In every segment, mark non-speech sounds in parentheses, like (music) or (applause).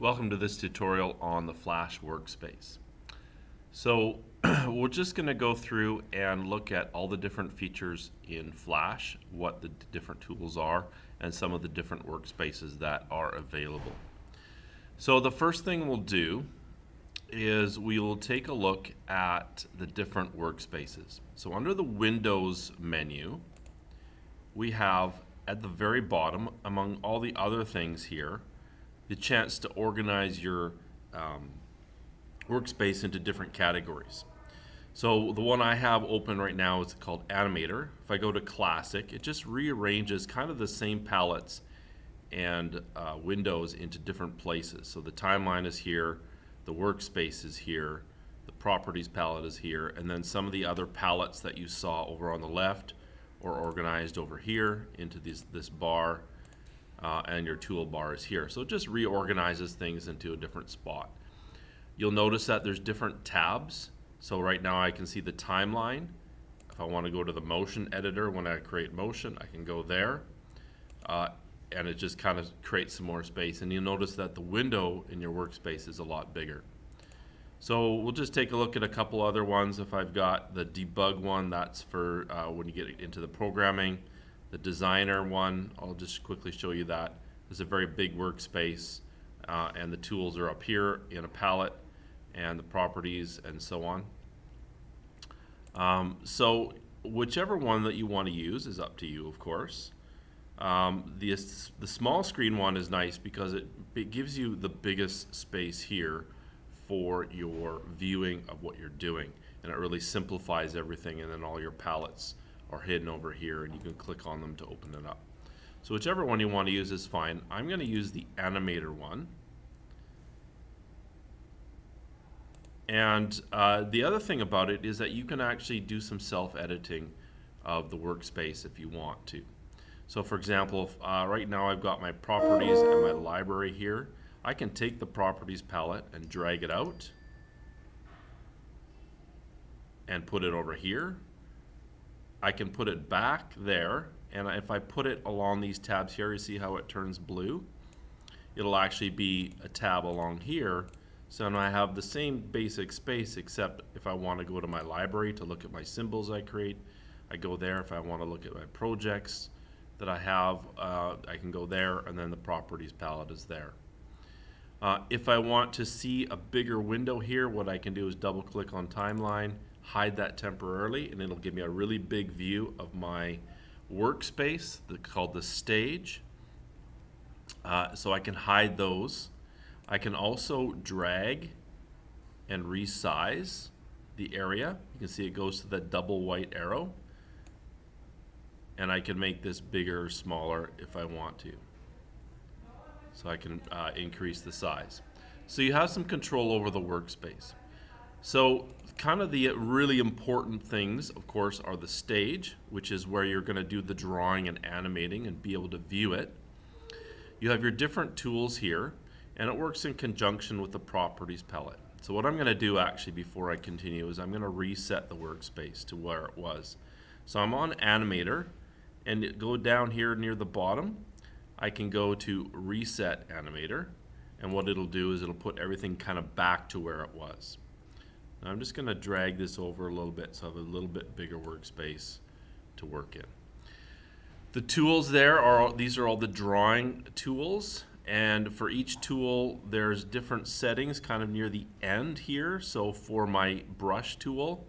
Welcome to this tutorial on the Flash workspace. So (clears throat) we're just going to go through and look at all the different features in Flash, what the different tools are, and some of the different workspaces that are available. So the first thing we'll do is we will take a look at the different workspaces. So under the Windows menu, we have at the very bottom, among all the other things here, the chance to organize your um, workspace into different categories. So the one I have open right now is called Animator. If I go to Classic, it just rearranges kind of the same palettes and uh, windows into different places. So the timeline is here, the workspace is here, the properties palette is here, and then some of the other palettes that you saw over on the left are organized over here into this, this bar, uh, and your toolbar is here. So it just reorganizes things into a different spot. You'll notice that there's different tabs. So right now I can see the timeline. If I want to go to the motion editor, when I create motion, I can go there. Uh, and it just kind of creates some more space. And you'll notice that the window in your workspace is a lot bigger. So we'll just take a look at a couple other ones. If I've got the debug one, that's for uh, when you get into the programming. The designer one, I'll just quickly show you that. It's a very big workspace, uh, and the tools are up here in a palette, and the properties and so on. Um, so whichever one that you want to use is up to you, of course. Um, the, the small screen one is nice because it, it gives you the biggest space here for your viewing of what you're doing. And it really simplifies everything and then all your palettes are hidden over here and you can click on them to open it up. So whichever one you want to use is fine. I'm going to use the animator one. And uh, the other thing about it is that you can actually do some self-editing of the workspace if you want to. So for example, if, uh, right now I've got my properties and my library here. I can take the properties palette and drag it out and put it over here. I can put it back there and if I put it along these tabs here, you see how it turns blue? It'll actually be a tab along here. So now I have the same basic space except if I want to go to my library to look at my symbols I create, I go there. If I want to look at my projects that I have, uh, I can go there and then the properties palette is there. Uh, if I want to see a bigger window here, what I can do is double click on timeline, hide that temporarily, and it'll give me a really big view of my workspace called the stage. Uh, so I can hide those. I can also drag and resize the area. You can see it goes to that double white arrow. And I can make this bigger or smaller if I want to so I can uh, increase the size. So you have some control over the workspace. So kind of the really important things, of course, are the stage, which is where you're going to do the drawing and animating and be able to view it. You have your different tools here, and it works in conjunction with the properties palette. So what I'm going to do actually before I continue is I'm going to reset the workspace to where it was. So I'm on Animator, and go down here near the bottom, I can go to reset animator and what it'll do is it'll put everything kind of back to where it was. I'm just going to drag this over a little bit so I have a little bit bigger workspace to work in. The tools there are these are all the drawing tools and for each tool there's different settings kind of near the end here so for my brush tool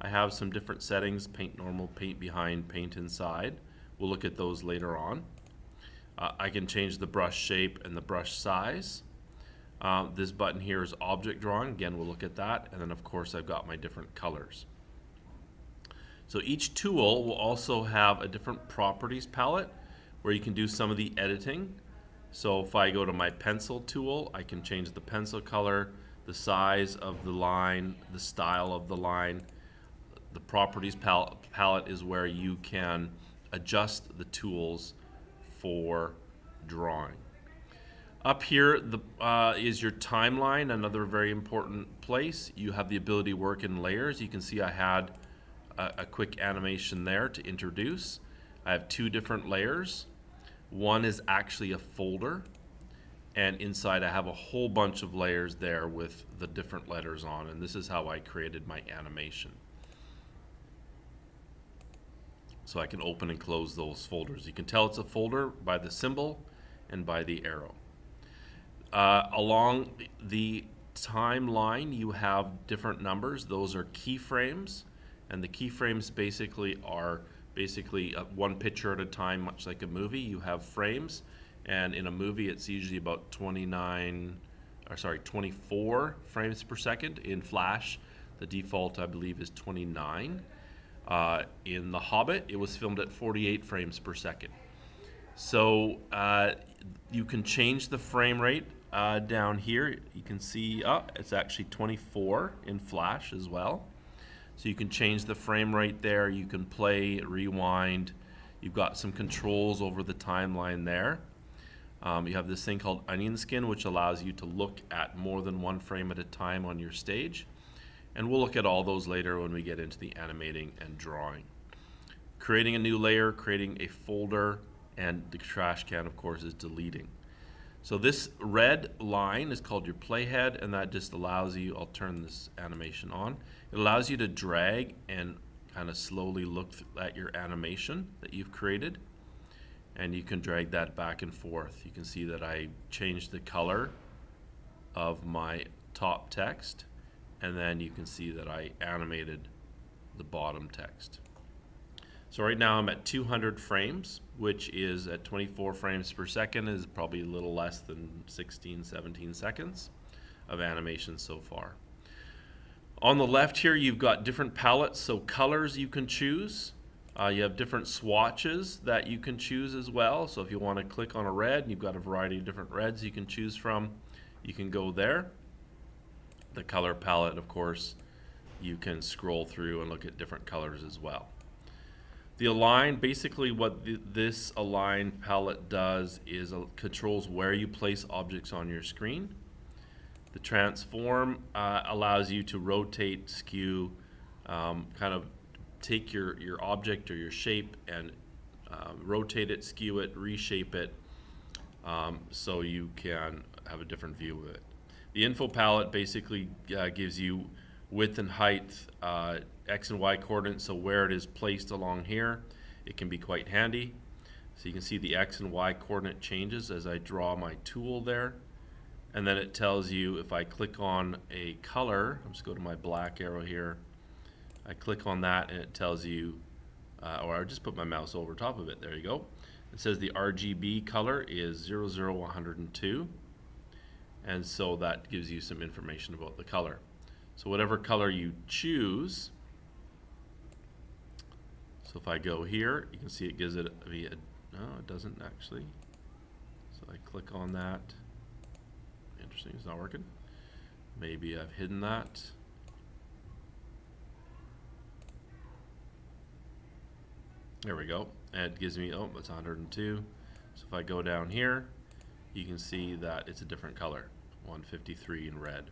I have some different settings paint normal paint behind paint inside we'll look at those later on uh, I can change the brush shape and the brush size. Uh, this button here is object drawing. Again, we'll look at that. And then, of course, I've got my different colors. So each tool will also have a different properties palette where you can do some of the editing. So if I go to my pencil tool, I can change the pencil color, the size of the line, the style of the line. The properties palette, palette is where you can adjust the tools for drawing. Up here the, uh, is your timeline, another very important place. You have the ability to work in layers. You can see I had a, a quick animation there to introduce. I have two different layers. One is actually a folder, and inside I have a whole bunch of layers there with the different letters on, and this is how I created my animation. So I can open and close those folders. You can tell it's a folder by the symbol and by the arrow. Uh, along the timeline, you have different numbers. Those are keyframes, and the keyframes basically are basically uh, one picture at a time, much like a movie. You have frames, and in a movie, it's usually about 29, or sorry, 24 frames per second. In Flash, the default, I believe, is 29. Uh, in The Hobbit, it was filmed at 48 frames per second. So uh, you can change the frame rate uh, down here. You can see, oh, it's actually 24 in Flash as well. So you can change the frame rate there. You can play, rewind. You've got some controls over the timeline there. Um, you have this thing called onion skin, which allows you to look at more than one frame at a time on your stage. And we'll look at all those later when we get into the animating and drawing. Creating a new layer, creating a folder, and the trash can, of course, is deleting. So this red line is called your playhead, and that just allows you, I'll turn this animation on, it allows you to drag and kind of slowly look at your animation that you've created, and you can drag that back and forth. You can see that I changed the color of my top text, and then you can see that I animated the bottom text. So right now I'm at 200 frames, which is at 24 frames per second is probably a little less than 16, 17 seconds of animation so far. On the left here, you've got different palettes, so colors you can choose. Uh, you have different swatches that you can choose as well. So if you want to click on a red, you've got a variety of different reds you can choose from. You can go there. The color palette, of course, you can scroll through and look at different colors as well. The align, basically what this align palette does is uh, controls where you place objects on your screen. The transform uh, allows you to rotate, skew, um, kind of take your, your object or your shape and uh, rotate it, skew it, reshape it, um, so you can have a different view of it. The info palette basically uh, gives you width and height, uh, X and Y coordinates, so where it is placed along here, it can be quite handy. So you can see the X and Y coordinate changes as I draw my tool there. And then it tells you if I click on a color, I'll just go to my black arrow here, I click on that and it tells you, uh, or I'll just put my mouse over top of it, there you go. It says the RGB color is 00102 and so that gives you some information about the color. So whatever color you choose, so if I go here, you can see it gives it a, no, it doesn't actually. So I click on that. Interesting, it's not working. Maybe I've hidden that. There we go. And it gives me, oh, it's 102. So if I go down here, you can see that it's a different color, 153 in red.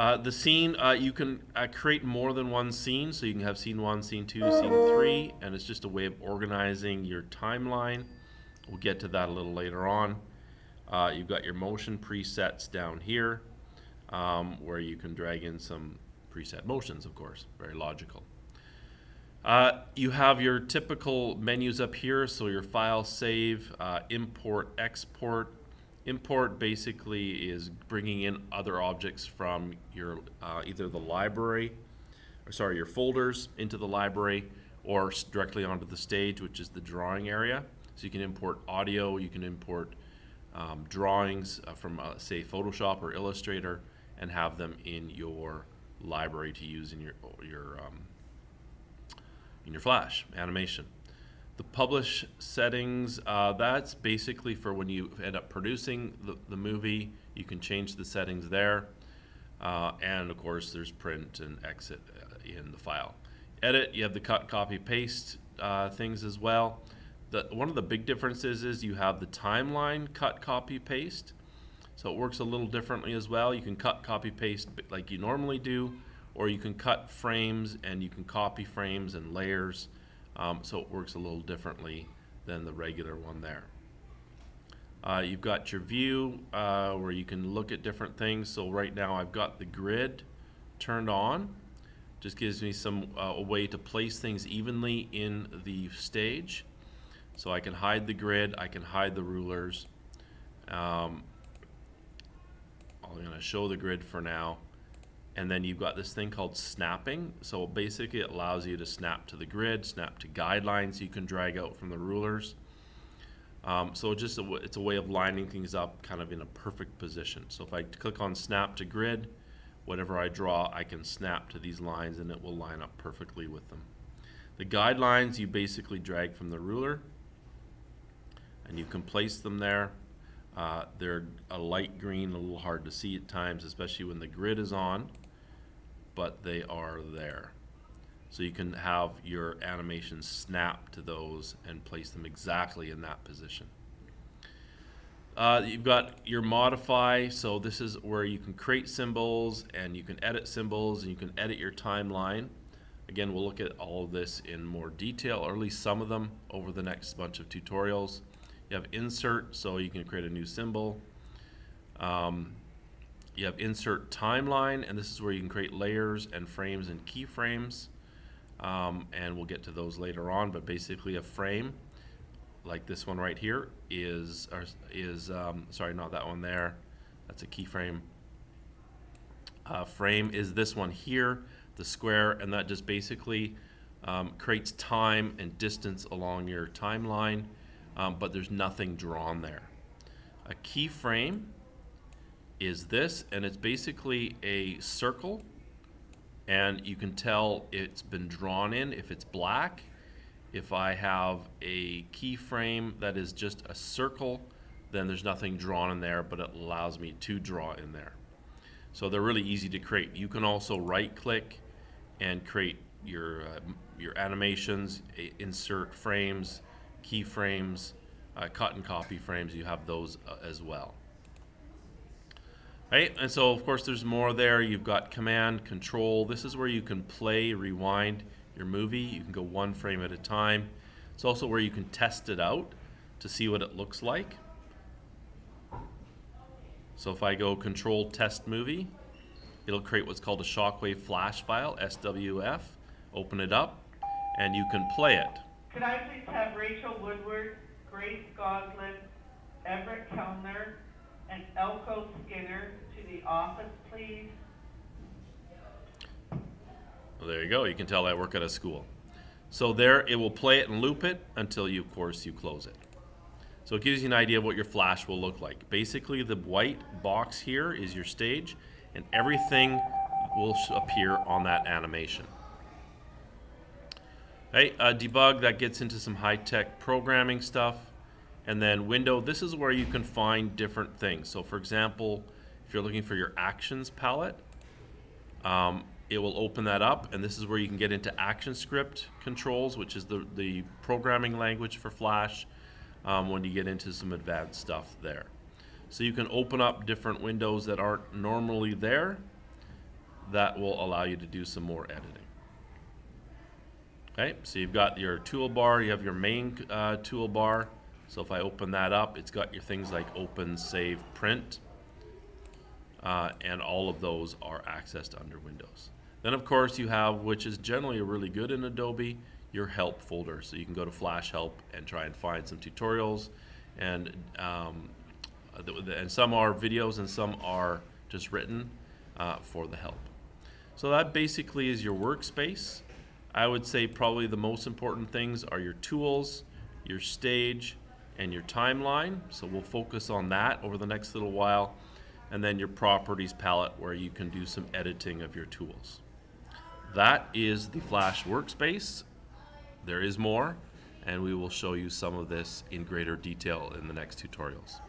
Uh, the scene, uh, you can uh, create more than one scene, so you can have scene one, scene two, scene three, and it's just a way of organizing your timeline. We'll get to that a little later on. Uh, you've got your motion presets down here, um, where you can drag in some preset motions, of course, very logical. Uh, you have your typical menus up here, so your file save, uh, import, export, Import basically is bringing in other objects from your uh, either the library, or sorry, your folders into the library, or directly onto the stage, which is the drawing area. So you can import audio, you can import um, drawings uh, from, uh, say, Photoshop or Illustrator, and have them in your library to use in your your um, in your Flash animation. The publish settings, uh, that's basically for when you end up producing the, the movie. You can change the settings there. Uh, and of course, there's print and exit uh, in the file. Edit, you have the cut, copy, paste uh, things as well. The, one of the big differences is you have the timeline cut, copy, paste. So it works a little differently as well. You can cut, copy, paste like you normally do, or you can cut frames and you can copy frames and layers. Um, so it works a little differently than the regular one there. Uh, you've got your view uh, where you can look at different things. So right now I've got the grid turned on. Just gives me some uh, a way to place things evenly in the stage. So I can hide the grid, I can hide the rulers. Um, I'm going to show the grid for now. And then you've got this thing called snapping. So basically it allows you to snap to the grid, snap to guidelines you can drag out from the rulers. Um, so just it's a way of lining things up kind of in a perfect position. So if I click on snap to grid, whatever I draw, I can snap to these lines and it will line up perfectly with them. The guidelines you basically drag from the ruler and you can place them there. Uh, they're a light green, a little hard to see at times, especially when the grid is on, but they are there. So you can have your animation snap to those and place them exactly in that position. Uh, you've got your modify, so this is where you can create symbols and you can edit symbols and you can edit your timeline. Again, we'll look at all of this in more detail, or at least some of them, over the next bunch of tutorials. You have insert, so you can create a new symbol. Um, you have insert timeline, and this is where you can create layers and frames and keyframes. Um, and we'll get to those later on, but basically a frame, like this one right here, is, or is um, sorry, not that one there. That's a keyframe. Uh, frame is this one here, the square, and that just basically um, creates time and distance along your timeline, um, but there's nothing drawn there. A keyframe is this, and it's basically a circle, and you can tell it's been drawn in if it's black. If I have a keyframe that is just a circle, then there's nothing drawn in there, but it allows me to draw in there. So they're really easy to create. You can also right click and create your, uh, your animations, insert frames, keyframes, uh, cut and copy frames. You have those uh, as well. Right, and so of course there's more there. You've got command, control. This is where you can play, rewind your movie. You can go one frame at a time. It's also where you can test it out to see what it looks like. So if I go control test movie, it'll create what's called a shockwave flash file, SWF. Open it up, and you can play it. Could I please have Rachel Woodward, Grace Goslin, Everett Kellner, and Elko Skinner to the office, please? Well, there you go. You can tell I work at a school. So there, it will play it and loop it until you, of course, you close it. So it gives you an idea of what your flash will look like. Basically, the white box here is your stage, and everything will appear on that animation. Hey, uh, debug, that gets into some high-tech programming stuff. And then window, this is where you can find different things. So for example, if you're looking for your actions palette, um, it will open that up, and this is where you can get into ActionScript controls, which is the, the programming language for Flash, um, when you get into some advanced stuff there. So you can open up different windows that aren't normally there. That will allow you to do some more editing. Okay, so you've got your toolbar, you have your main uh, toolbar. So if I open that up, it's got your things like open, save, print, uh, and all of those are accessed under Windows. Then of course you have, which is generally a really good in Adobe, your help folder. So you can go to Flash Help and try and find some tutorials, and um, and some are videos and some are just written uh, for the help. So that basically is your workspace. I would say probably the most important things are your tools, your stage, and your timeline. So we'll focus on that over the next little while. And then your properties palette where you can do some editing of your tools. That is the Flash workspace. There is more, and we will show you some of this in greater detail in the next tutorials.